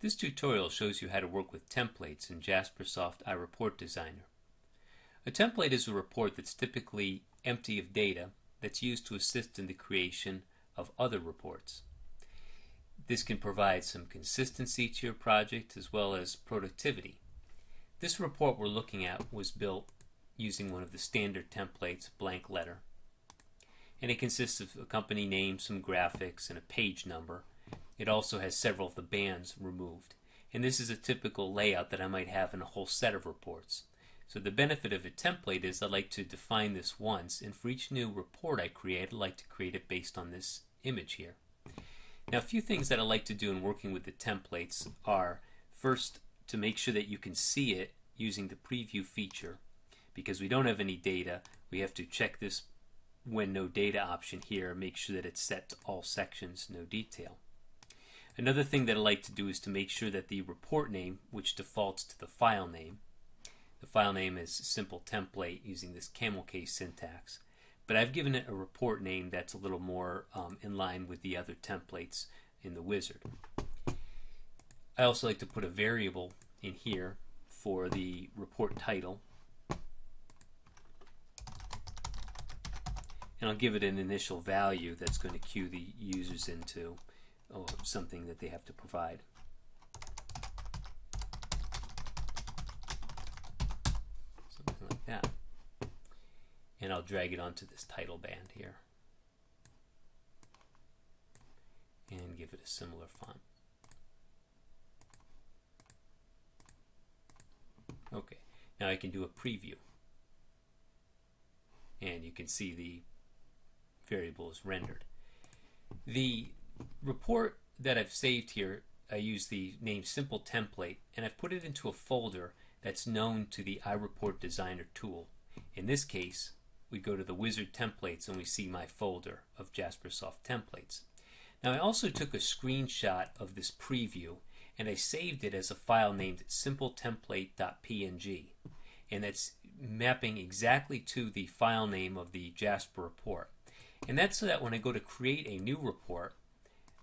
This tutorial shows you how to work with templates in Jaspersoft iReport Designer. A template is a report that's typically empty of data that's used to assist in the creation of other reports. This can provide some consistency to your project as well as productivity. This report we're looking at was built using one of the standard templates, blank letter. And it consists of a company name, some graphics, and a page number. It also has several of the bands removed. And this is a typical layout that I might have in a whole set of reports. So the benefit of a template is I like to define this once, and for each new report I create, I like to create it based on this image here. Now a few things that I like to do in working with the templates are first to make sure that you can see it using the preview feature. Because we don't have any data, we have to check this when no data option here, make sure that it's set to all sections, no detail. Another thing that I like to do is to make sure that the report name, which defaults to the file name, the file name is simple template using this camel case syntax, but I've given it a report name that's a little more um, in line with the other templates in the wizard. I also like to put a variable in here for the report title and I'll give it an initial value that's going to cue the users into oh, something that they have to provide. Something like that. And I'll drag it onto this title band here. And give it a similar font. Okay, now I can do a preview. And you can see the variable is rendered. The report that I've saved here, I use the name simple template and I've put it into a folder that's known to the iReport Designer tool. In this case, we go to the wizard templates and we see my folder of Jaspersoft templates. Now I also took a screenshot of this preview and I saved it as a file named simpletemplate.png and that's mapping exactly to the file name of the Jasper report. And that's so that when I go to create a new report,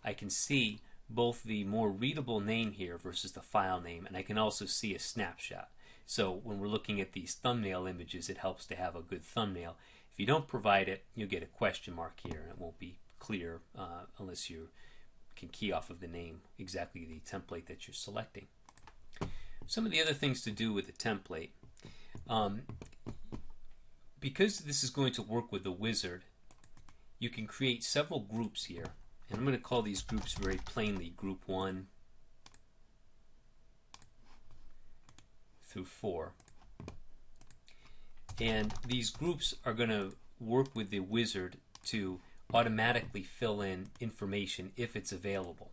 I can see both the more readable name here versus the file name, and I can also see a snapshot. So when we're looking at these thumbnail images, it helps to have a good thumbnail. If you don't provide it, you'll get a question mark here, and it won't be clear uh, unless you can key off of the name exactly the template that you're selecting. Some of the other things to do with the template. Um, because this is going to work with the wizard, you can create several groups here. And I'm going to call these groups very plainly group 1 through 4. And these groups are going to work with the wizard to automatically fill in information if it's available.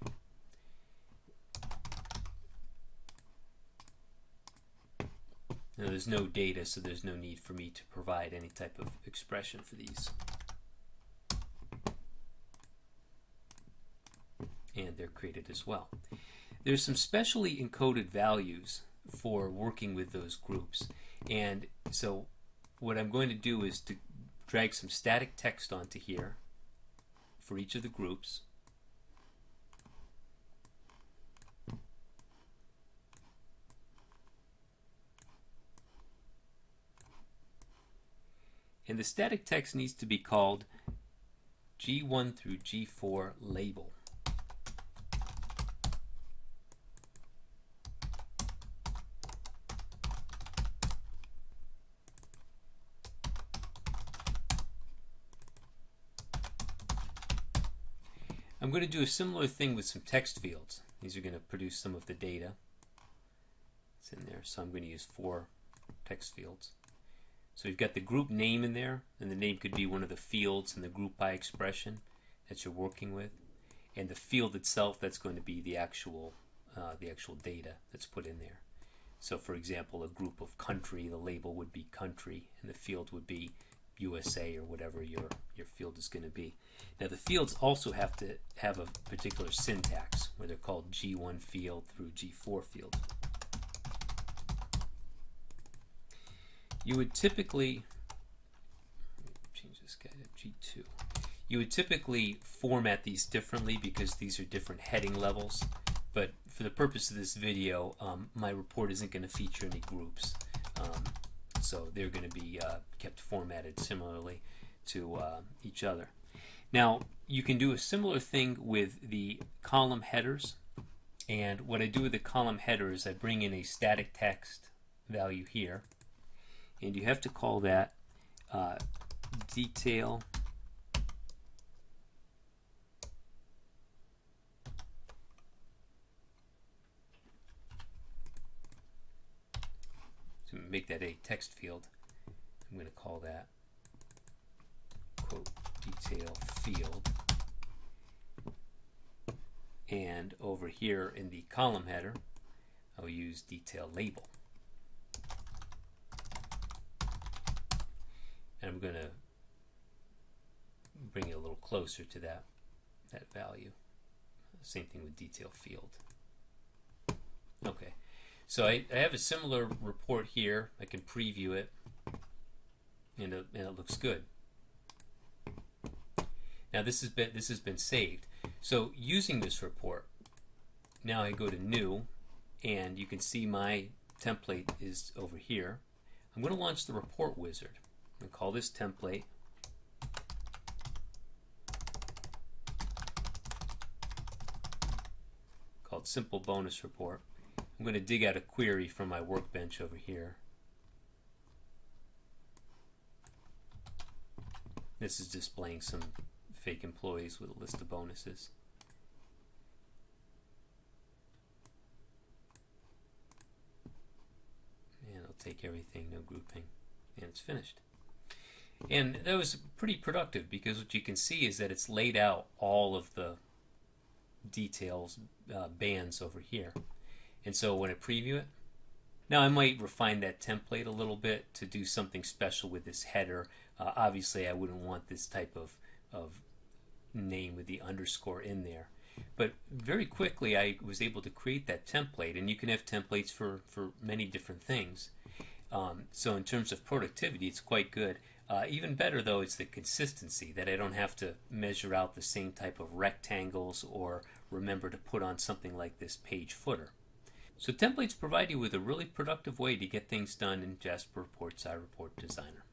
Now there's no data, so there's no need for me to provide any type of expression for these. And they're created as well. There's some specially encoded values for working with those groups. And so what I'm going to do is to drag some static text onto here for each of the groups. And the static text needs to be called G1 through G4 label. I'm going to do a similar thing with some text fields. These are going to produce some of the data. It's in there, so I'm going to use four text fields. So you've got the group name in there, and the name could be one of the fields in the group by expression that you're working with, and the field itself that's going to be the actual uh, the actual data that's put in there. So for example, a group of country, the label would be country, and the field would be USA or whatever your, your field is going to be. Now the fields also have to have a particular syntax where they're called G1 field through G4 field. You would typically change this guy to G2. You would typically format these differently because these are different heading levels. But for the purpose of this video, um, my report isn't going to feature any groups. Um, so they're going to be uh, kept formatted similarly to uh, each other. Now, you can do a similar thing with the column headers. And what I do with the column header is I bring in a static text value here. And you have to call that uh, detail make that a text field. I'm going to call that quote detail field. And over here in the column header, I'll use detail label. And I'm going to bring it a little closer to that, that value. Same thing with detail field. Okay, so I, I have a similar report here. I can preview it, and it, and it looks good. Now this has been this has been saved. So using this report, now I go to new, and you can see my template is over here. I'm going to launch the report wizard. To call this template. Called simple bonus report. I'm going to dig out a query from my workbench over here. This is displaying some fake employees with a list of bonuses. And I'll take everything, no grouping, and it's finished. And that was pretty productive because what you can see is that it's laid out all of the details, uh, bands over here. And so when I preview it, now I might refine that template a little bit to do something special with this header. Uh, obviously, I wouldn't want this type of, of name with the underscore in there. But very quickly, I was able to create that template, and you can have templates for, for many different things. Um, so in terms of productivity, it's quite good. Uh, even better, though, it's the consistency that I don't have to measure out the same type of rectangles or remember to put on something like this page footer. So templates provide you with a really productive way to get things done in Jasper Reports iReport Designer.